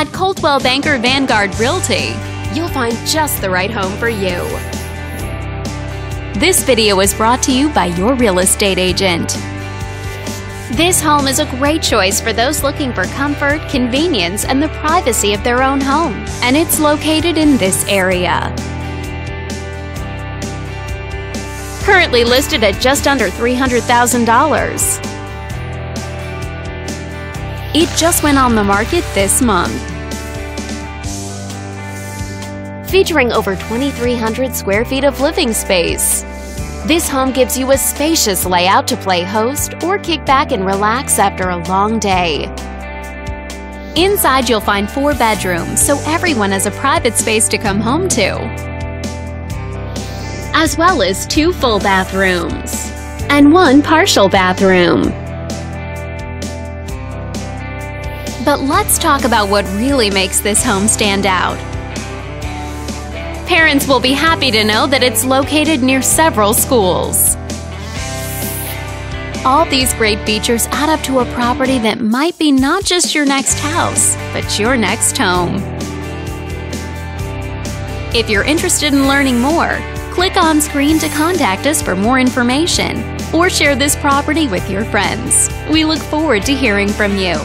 At Coldwell Banker Vanguard Realty, you'll find just the right home for you. This video is brought to you by your real estate agent. This home is a great choice for those looking for comfort, convenience, and the privacy of their own home, and it's located in this area. Currently listed at just under $300,000. It just went on the market this month. Featuring over 2,300 square feet of living space. This home gives you a spacious layout to play host or kick back and relax after a long day. Inside, you'll find four bedrooms, so everyone has a private space to come home to, as well as two full bathrooms and one partial bathroom. But let's talk about what really makes this home stand out. Parents will be happy to know that it's located near several schools. All these great features add up to a property that might be not just your next house, but your next home. If you're interested in learning more, click on screen to contact us for more information or share this property with your friends. We look forward to hearing from you.